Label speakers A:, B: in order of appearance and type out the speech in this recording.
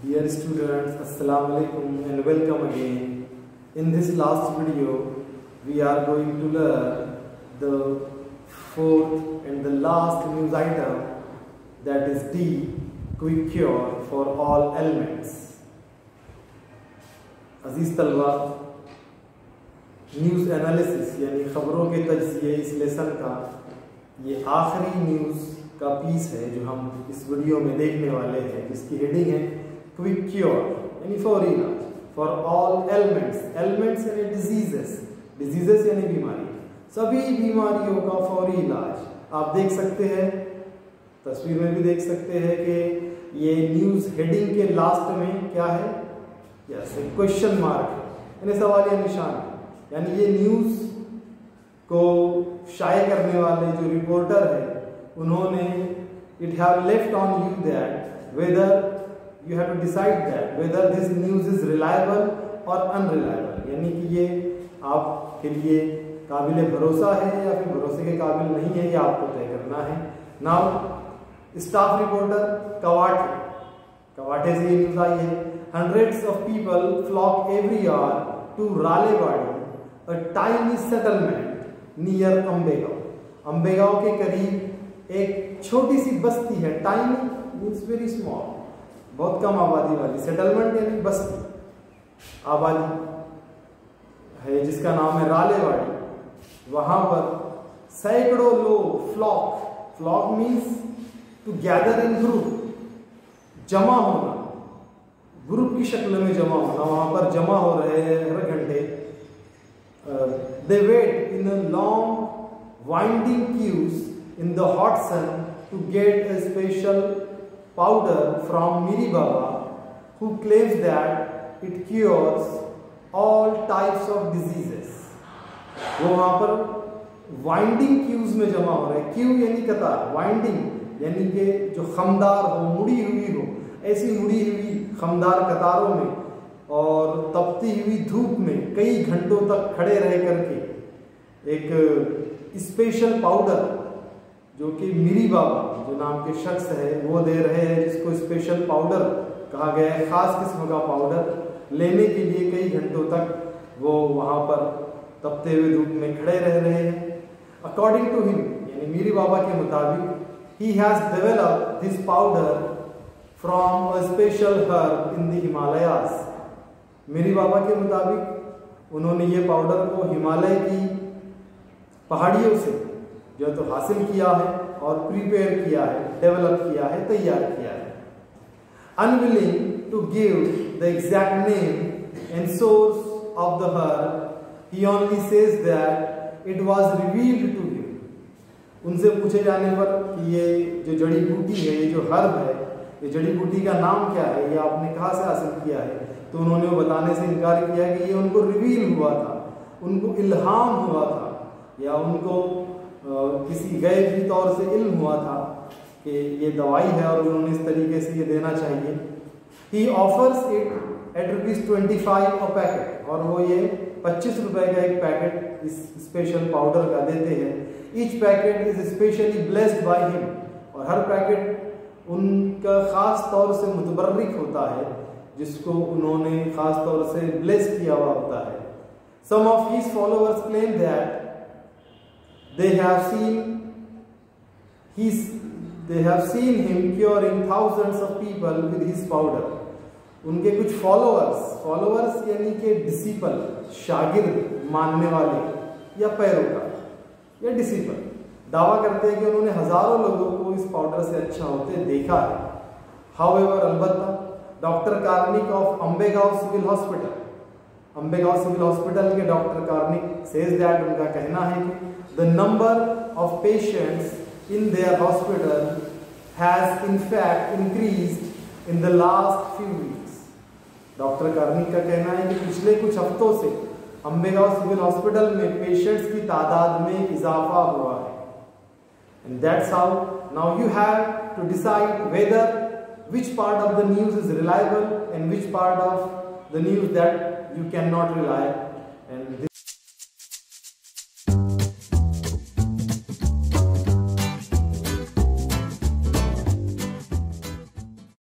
A: Dear students, Assalamu alaikum and welcome again. In this last video, we are going to learn the fourth and the last news item that is D, quick cure for all ailments. अज़ीज़ तलबा news analysis यानी ख़बरों के तजिए इस lesson का ये आखिरी news का piece है जो हम इस वीडियो में देखने वाले हैं जिसकी हेडिंग है क्विक क्योर यानी फौरी इलाज फॉर ऑल एलिमेंट्स एलिमेंट्स यानी डिजीजेस डिजीजेस यानी बीमारी। सभी बीमारियों का फौरी इलाज। आप देख सकते हैं, तस्वीर में भी देख सकते हैं कि ये न्यूज़ हेडिंग के लास्ट में क्या है? यस क्वेश्चन मार्क यानी सवाल या निशान। यानी ये न्यूज़ को शाये करने वाले जो रिपोर्टर है, उन्होंने it have left on you that whether you have to decide that whether this news is reliable और अनरिलायबल यानी कि ये आपके लिए काबिल भरोसा है या फिर भरोसे के काबिल नहीं है, ये आपको तय करना है। Now staff reporter Kawate Kawate से ये न्यूज़ आई है। Hundreds of people flock every year to Ralewadi a tiny settlement near Ambegaon Ambegaon के करीब एक छोटी सी बस्ती है टाइनी मीन्स वेरी स्मॉल बहुत कम आबादी वाली सेटलमेंट यानी बस्ती, आबादी है, जिसका नाम है रालेवाड़ी। वहाँ पर सैकड़ों लोग flock flock means to gather in group जमा होना ग्रुप की शक्ल में जमा होना। वहाँ पर जमा हो रहे हैं हर घंटे। They wait in long winding queues in the hot sun to get a special powder from Miri Baba, who claims that it cures all types of diseases. वो वहाँ पर वाइंडिंग क्यूज में जमा हो रहे हैं क्यू यानी कतार वाइंडिंग यानी कि जो खमदार हो, मुड़ी हुई हो ऐसी मुड़ी हुई खमदार कतारों में और तपती हुई धूप में कई घंटों तक खड़े रह करके एक स्पेशल पाउडर जो कि मिरी बाबा, जो नाम के शख्स है, वो दे रहे हैं, जिसको स्पेशल पाउडर कहा गया है, खास किस्म का पाउडर लेने के लिए कई घंटों तक वो वहाँ पर तपते हुए धूप में खड़े रह रहे हैं। अकॉर्डिंग टू हिम यानी मीरी बाबा के मुताबिक he has develop this powder from a special herb in the Himalayas Meri Baba के मुताबिक, उन्होंने ये पाउडर को हिमालय की पहाड़ियों से जो तो हासिल किया है और प्रिपेयर किया है, डेवलप किया है, तैयार किया है। Unwilling to give the exact name and source of the herb he only says that it was revealed to him उनसे पूछे जाने पर कि ये जो जड़ी बूटी है, ये जो हर्ब है, ये जड़ी बूटी का नाम क्या है, ये आपने कहाँ से हासिल किया है? तो उन्होंने वो बताने से इनकार किया कि ये उनको रिवील हुआ था, उनको इल्हाम हुआ था, या उनको किसी गैर तौर से इल्म हुआ था कि ये दवाई है और उन्होंने इस तरीके से ये देना चाहिए। He offers it at rupees twenty five a packet और वो ये पच्चीस रुपए का एक पैकेट इस स्पेशल पाउडर का देते हैं। Each packet is specially blessed by him और हर पैकेट उनका खास तौर से मुतबर्रिक होता है, जिसको उन्होंने खास तौर से ब्लेस किया हुआ होता है। Some of his followers claim that they have seen his, they have seen him curing thousands of people with his powder. उनके कुछ फॉलोअर्स फॉलोअर्स यानी कि डिसिपल शागिर्द, मानने वाले या पैरोकार या डिसिपल दावा करते हैं कि उन्होंने हज़ारों लोगों को इस पाउडर से अच्छा होते देखा है। हाउ एवर अलबत्ता doctor Karnik of Ambegaon civil hospital Ambegaon civil hospital के डॉक्टर कार्निक सेज दैट उनका कहना है कि the number of patients in their hospital has in increase in the last few weeks doctor Karnik का कहना है कि पिछले कुछ हफ्तों से अंबेगांव सिविल हॉस्पिटल में पेशेंट्स की तादाद में इजाफा हुआ है। And that's how now you have to decide whether which part of the news is reliable and which part of the news that you cannot rely